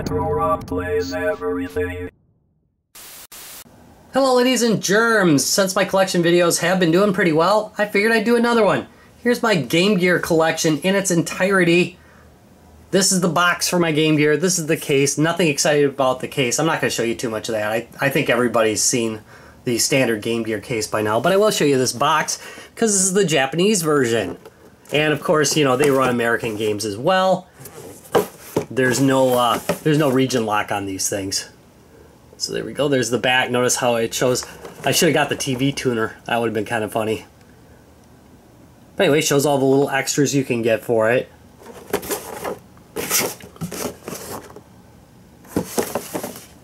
Hedgehog plays everything. Hello ladies and germs! Since my collection videos have been doing pretty well, I figured I'd do another one. Here's my Game Gear collection in its entirety. This is the box for my Game Gear, this is the case, nothing excited about the case. I'm not going to show you too much of that. I, I think everybody's seen the standard Game Gear case by now, but I will show you this box because this is the Japanese version. And of course, you know, they run American games as well. There's no, uh, there's no region lock on these things. So there we go. There's the back. Notice how it shows. I should have got the TV tuner. That would have been kind of funny. But anyway, shows all the little extras you can get for it.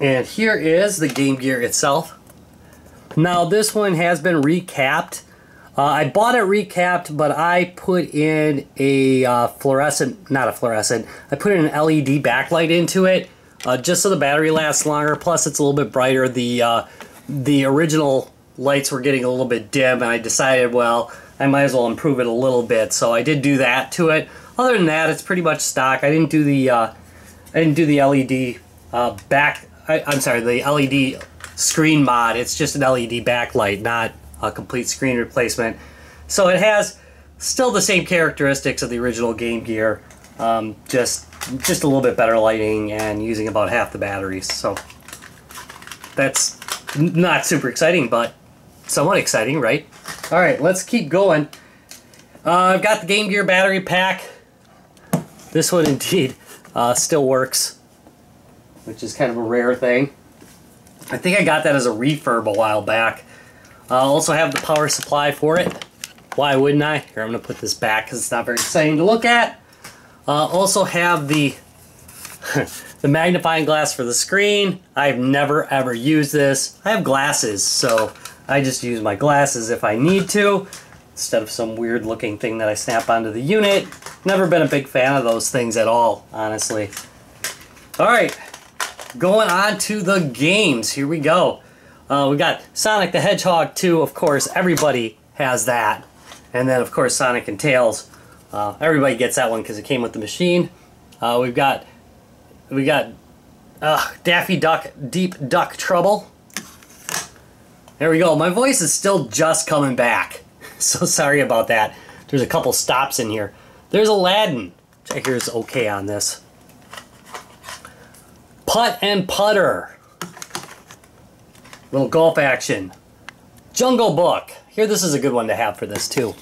And here is the Game Gear itself. Now this one has been recapped. Uh, I bought it recapped, but I put in a uh, fluorescent, not a fluorescent, I put in an LED backlight into it uh, just so the battery lasts longer. Plus, it's a little bit brighter. The uh, the original lights were getting a little bit dim, and I decided, well, I might as well improve it a little bit. So I did do that to it. Other than that, it's pretty much stock. I didn't do the uh, I didn't do the LED uh, back. I, I'm sorry, the LED screen mod. It's just an LED backlight, not a complete screen replacement. So it has still the same characteristics of the original Game Gear, um, just just a little bit better lighting and using about half the batteries. So that's not super exciting, but somewhat exciting, right? All right, let's keep going. Uh, I've got the Game Gear battery pack. This one indeed uh, still works, which is kind of a rare thing. I think I got that as a refurb a while back. I also have the power supply for it. Why wouldn't I? Here, I'm going to put this back because it's not very exciting to look at. Uh, also have the the magnifying glass for the screen. I've never ever used this. I have glasses, so I just use my glasses if I need to, instead of some weird looking thing that I snap onto the unit. Never been a big fan of those things at all, honestly. Alright, going on to the games. Here we go. Uh, we got Sonic the Hedgehog 2, of course, everybody has that. And then, of course, Sonic and Tails. Uh, everybody gets that one because it came with the machine. Uh, we've got we got Daffy Duck Deep Duck Trouble. There we go. My voice is still just coming back. So sorry about that. There's a couple stops in here. There's Aladdin, which I hear is okay on this. Putt and Putter. Little golf action. Jungle Book. Here, this is a good one to have for this too.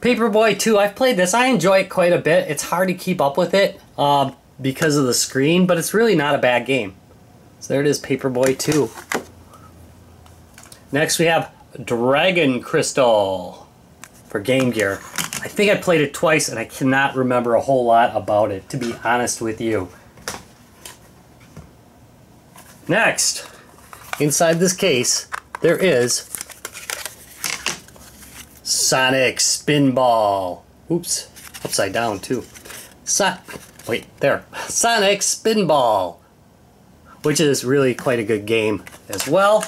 Paperboy 2, I've played this. I enjoy it quite a bit. It's hard to keep up with it um, because of the screen, but it's really not a bad game. So there it is, Paperboy 2. Next we have Dragon Crystal for Game Gear. I think I played it twice and I cannot remember a whole lot about it, to be honest with you. Next, inside this case, there is Sonic Spinball. Oops, upside down too. So wait, there. Sonic Spinball, which is really quite a good game as well.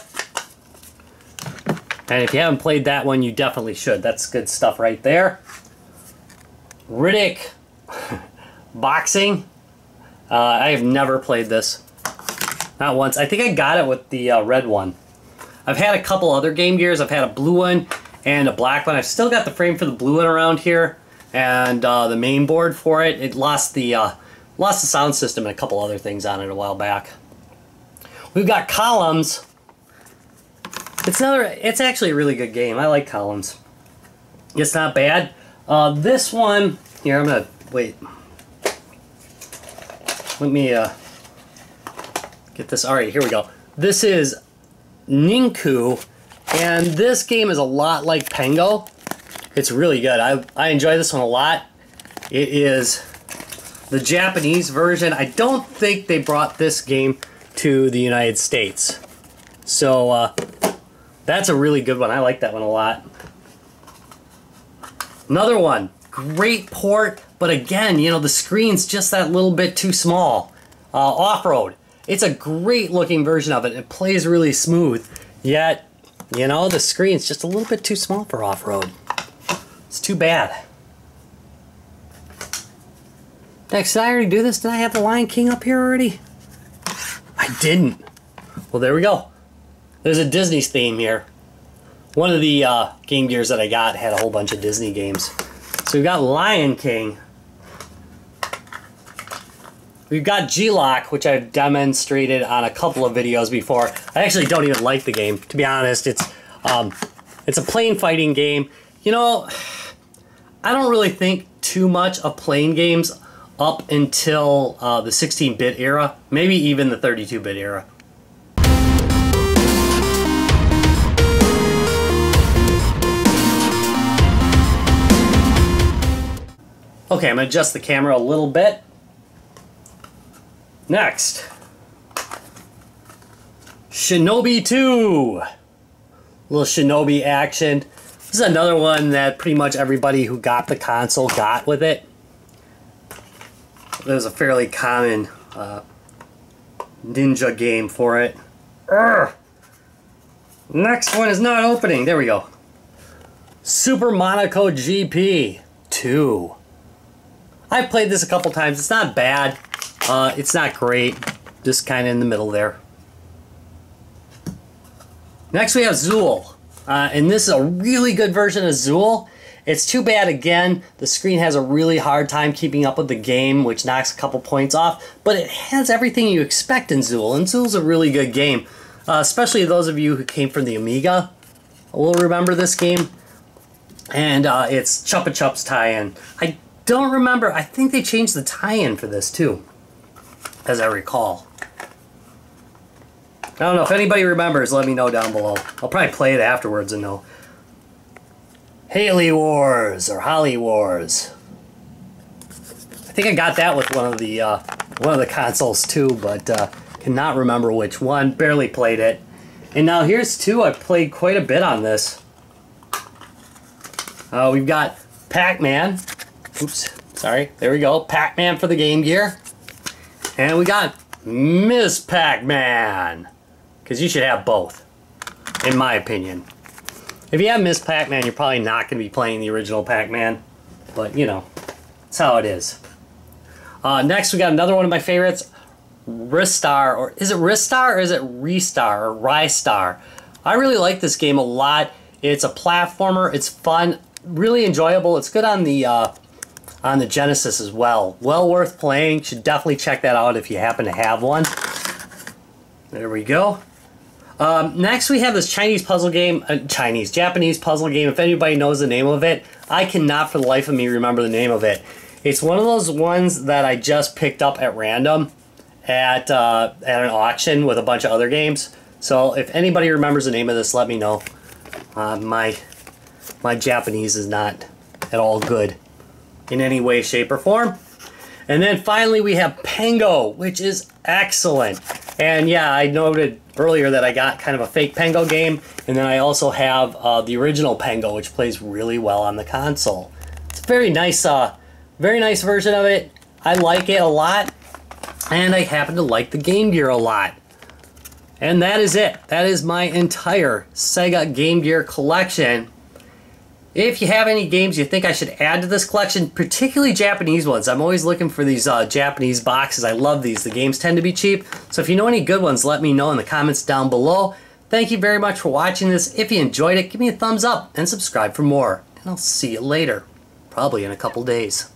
And if you haven't played that one, you definitely should. That's good stuff right there. Riddick Boxing. Uh, I have never played this. Not once. I think I got it with the uh, red one. I've had a couple other Game Gears. I've had a blue one and a black one. I've still got the frame for the blue one around here and uh, the main board for it. It lost the uh, lost the sound system and a couple other things on it a while back. We've got Columns. It's another. It's actually a really good game. I like Columns. It's not bad. Uh, this one here. I'm gonna wait. Let me uh, get this. All right, here we go. This is Ninku and this game is a lot like Pengo. It's really good. I, I enjoy this one a lot. It is the Japanese version. I don't think they brought this game to the United States. So uh, that's a really good one. I like that one a lot. Another one. Great port, but again, you know, the screen's just that little bit too small. Uh, Off-Road. It's a great looking version of it. It plays really smooth, yet you know, the screen's just a little bit too small for off-road. It's too bad. Next, did I already do this? Did I have the Lion King up here already? I didn't. Well, there we go. There's a Disney theme here. One of the uh, Game Gears that I got had a whole bunch of Disney games. So we've got Lion King. We've got G-LOC, which I've demonstrated on a couple of videos before. I actually don't even like the game, to be honest. It's um, it's a plane fighting game. You know, I don't really think too much of plane games up until uh, the 16-bit era, maybe even the 32-bit era. Okay, I'm gonna adjust the camera a little bit. Next, Shinobi 2. Little Shinobi action. This is another one that pretty much everybody who got the console got with it. There's a fairly common uh, ninja game for it. Urgh. Next one is not opening. There we go. Super Monaco GP 2. I've played this a couple times. It's not bad. Uh, it's not great. Just kind of in the middle there. Next we have Zool. Uh, and this is a really good version of Zool. It's too bad, again, the screen has a really hard time keeping up with the game, which knocks a couple points off, but it has everything you expect in Zool, and Zool's a really good game. Uh, especially those of you who came from the Amiga will remember this game. And uh, it's Chupa Chups tie-in. I don't remember, I think they changed the tie-in for this too, as I recall. I don't know, if anybody remembers, let me know down below. I'll probably play it afterwards and know. Halley Wars or Holly Wars. I think I got that with one of the uh, one of the consoles too, but uh, cannot remember which one. Barely played it. And now here's two. I played quite a bit on this. Uh, we've got Pac-Man. Oops, sorry. There we go. Pac-Man for the Game Gear. And we got Ms. Pac-Man. Because you should have both, in my opinion. If you have Ms. Pac-Man, you're probably not going to be playing the original Pac-Man. But, you know, that's how it is. Uh, next, we got another one of my favorites, Ristar. Or is it Ristar or is it Restar or Rystar? I really like this game a lot. It's a platformer. It's fun. Really enjoyable. It's good on the uh, on the Genesis as well. Well worth playing. Should definitely check that out if you happen to have one. There we go. Um, next, we have this Chinese puzzle game, uh, Chinese, Japanese puzzle game. If anybody knows the name of it, I cannot for the life of me remember the name of it. It's one of those ones that I just picked up at random at uh, at an auction with a bunch of other games. So if anybody remembers the name of this, let me know. Uh, my my Japanese is not at all good in any way, shape, or form. And then finally, we have Pengo, which is excellent. And yeah, I noted earlier that I got kind of a fake Pengo game, and then I also have uh, the original Pengo, which plays really well on the console. It's a very nice, uh, very nice version of it. I like it a lot, and I happen to like the Game Gear a lot. And that is it. That is my entire Sega Game Gear collection. If you have any games you think I should add to this collection, particularly Japanese ones, I'm always looking for these uh, Japanese boxes. I love these. The games tend to be cheap. So if you know any good ones, let me know in the comments down below. Thank you very much for watching this. If you enjoyed it, give me a thumbs up and subscribe for more. And I'll see you later. Probably in a couple days.